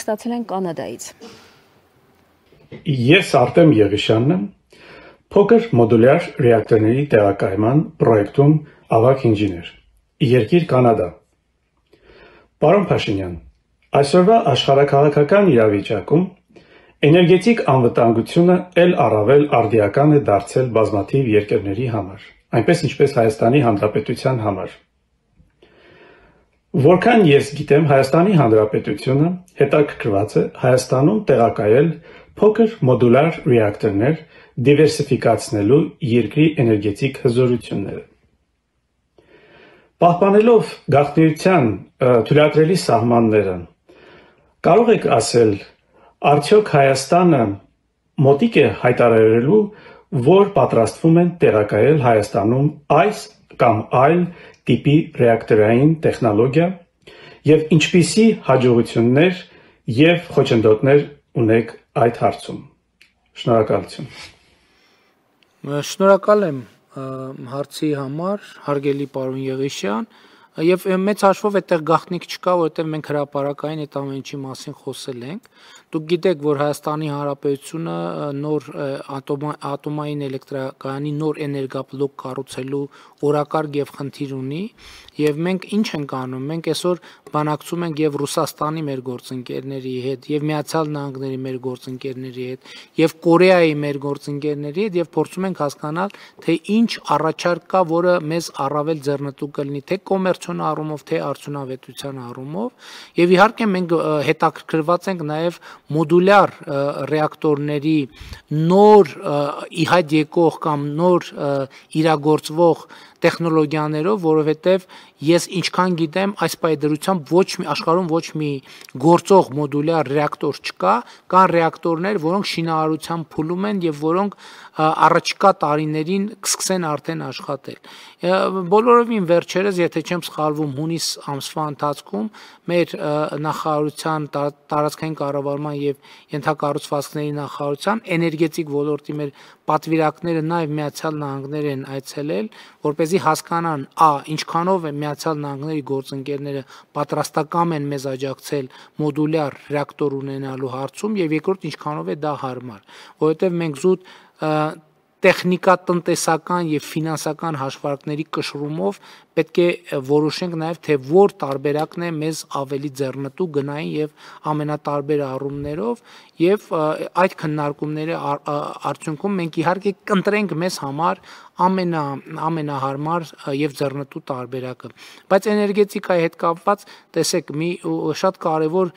Ստացել են Կանադայից։ Ես Արտեմ Եղիշյանն եմ, փոքր մոդուլյար ռեակտորների տեղակայման պրոյեկտում ավակ ինժեներ։ Երկիր Կանադա։ Պարոն Փաշինյան, այսօրվա աշխարհակաղակական իրավիճակում էներգետիկ անվտանգությունը ել առավել արդիական է դարձել բազմաթիվ երկրների համար, այնպես ինչպես Հայաստանի Հանրապետության համար։ Որքան ես գիտեմ, Հայաստանի Հանրապետությունը հետաքրքրված է Հայաստանում տեղակայել փոքր մոդուլար ռեակտորներ դիվերսիֆիկացնելու երկրի էներգետիկ հզորությունները։ Պահպանելով գաղտնիության թույլատրելի սահմանները, կարող եք ասել, արդյոք Հայաստանը մոտիկ է հայտարարելու, որ պատրաստվում են տեղակայել Հայաստանում այս կամ այլ տիպի ռեակտորային տեխնոլոգիա եւ ինչպիսի հաջողություններ եւ խոչընդոտներ ունեք այդ հարցում։ Շնորհակալություն։ Շնորհակալ եմ հարցի համար, հարգելի պարոն Եղիշյան, եւ մեծ հաշվով այդտեղ գաղտնիք չկա, որովհետեւ մենք հրաապարակային այդ ամեն ինչի մասին խոսել ենք։ Դուք գիտեք, որ Հայաստանի Հանրապետությունը նոր ատոմային էլեկտրակայանի նոր էներգաբլոկ կառուցելու օրակարգ եւ խնդիր ունի, եւ մենք ինչ ենք անում։ Մենք այսօր բանակցում ենք եւ Ռուսաստանի մեր գործընկերների հետ, եւ Միացյալ Նահանգների մեր գործընկերների հետ, եւ Կորեայի մեր գործընկերների հետ եւ փորձում ենք հասկանալ, թե ինչ առաջարկ կա, որը մեզ առավել ձեռնտու կլինի, թե կոմերցիոն առումով, թե արդյունավետության առումով, եւ իհարկե մենք հետաքրքրված ենք նաեւ մոդուլյար ռեակտորների նոր իհայտ եկող կամ նոր իրագործվող տեխնոլոգիաներով, որովհետև ես ինչքան գիտեմ, այս պայդրությամբ ոչ մի աշխարհում ոչ մի գործող մոդուլյար ռեակտոր չկա, կան ռեակտորներ, որոնք շինարարության փուլում են եւ որոնք առաջիկա տարիներին կսկսեն արդեն աշխատել։ Բոլորովին վերջերս, եթե չեմ սխալվում, հունիս ամսվա ընթացքում մեր նախարարության տարածքային կառավարման եւ ենթակառուցվածքների նախարարության էներգետիկ ոլորտի մեր պատվիրակները նաեւ Միացյալ Նահանգներ են այցելել, որ เป զի հասկանան, ա, ինչքանով է Միացյալ Նահանգների գործընկերները պատրաստական են մեզ աջակցել մոդուլյար ռեակտոր ունենալու հարցում եւ երկրորդ ինչքանով է դա հարմար, որովհետեւ մենք զուտ տեխնիկատնտեսական եւ ֆինանսական հաշվարկների կշռումով պետք է որոշենք նաեւ թե որ տարբերակն է մեզ ավելի ձեռնտու գնային եւ ամենատարբեր առումներով եւ այդ քննարկումների արդյունքում մենք իհարկե կընտրենք մեզ համար ամենա ամենահարմար եւ ձեռնտու տարբերակը բայց էներգետիկայի հետ կապված տեսեք մի շատ կարեւոր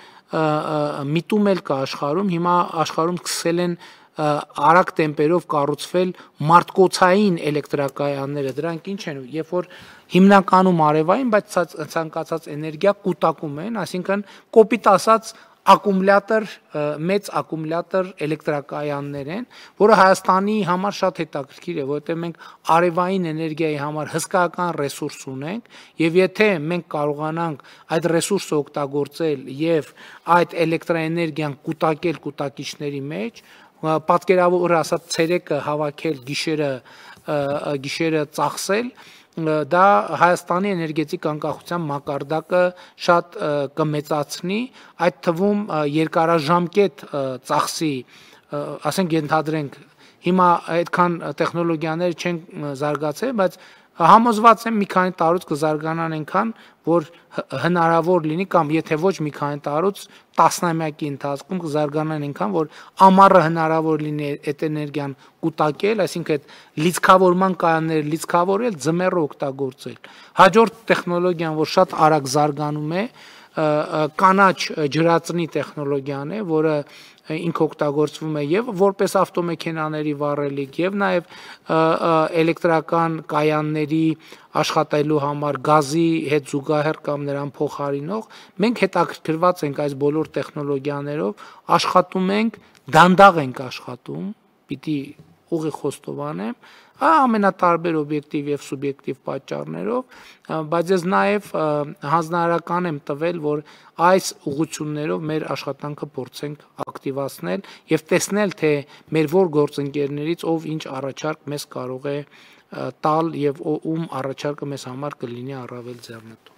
միտում էլ կա աշխարհում հիմա աշխարհում սկսել են արագ տեմպերով կառուցվել մարտկոցային էլեկտրակայանները դրանք ինչ են երբ որ հիմնականում արևային բայց ցանկացած էներգիա կուտակում են այսինքն կոպիտ ասած ակումուլյատոր մեծ ակումուլյատոր էլեկտրակայաններ են, որը Հայաստանի համար շատ հետաքրքիր է, որովհետև մենք արևային էներգիայի համար հսկայական ռեսուրս ունենք, եւ եթե մենք կարողանանք այդ ռեսուրսը օգտագործել եւ այդ էլեկտրաէներգիան կուտակել կուտակիչների մեջ, պատկերավոր ասած ցերեկը հավաքել գիշերը գիշերը ծախսել դա Հայաստանի էներգետիկ անկախության մակարդակը շատ կմեծացնի, այդ թվում երկարաժամկետ ծախսի, ասենք ենթադրենք հիմա այդքան տեխնոլոգիաներ չեն զարգացել, բայց համոզված եմ մի քանի տարուց կզարգանան այնքան, որ հնարավոր լինի կամ եթե ոչ մի քանի տարուց տասնամյակի ընթացքում կզարգանան այնքան, որ ամառը հնարավոր լինի այդ էներգիան կուտակել, այսինքն այդ լիցքավորման կայանները լիցքավորել, ձմեռը օգտագործել։ Հաջորդ տեխնոլոգիան, որ շատ արագ զարգանում է, կանաչ ջրածնի տեխնոլոգիան է, որը ինքը օգտագործվում է եւ որպես ավտոմեքենաների վառելիք եւ նաեւ էլեկտրական կայանների աշխատելու համար գազի հետ զուգահեռ կամ նրան փոխարինող մենք հետաքրքրված ենք այս բոլոր տեխնոլոգիաներով աշխատում ենք դանդաղ ենք աշխատում պիտի ուղի խոստովանեմ ամենատարբեր օբյեկտիվ եւ սուբյեկտիվ պատճառներով, բայց ես նաեւ հանձնարարական եմ տվել, որ այս ուղություններով մեր աշխատանքը փորձենք ակտիվացնել եւ տեսնել, թե մեր որ գործընկերներից ով ինչ առաջարկ մեզ կարող է տալ եւ ում առաջարկը մեզ համար կլինի առավել ձեռնտու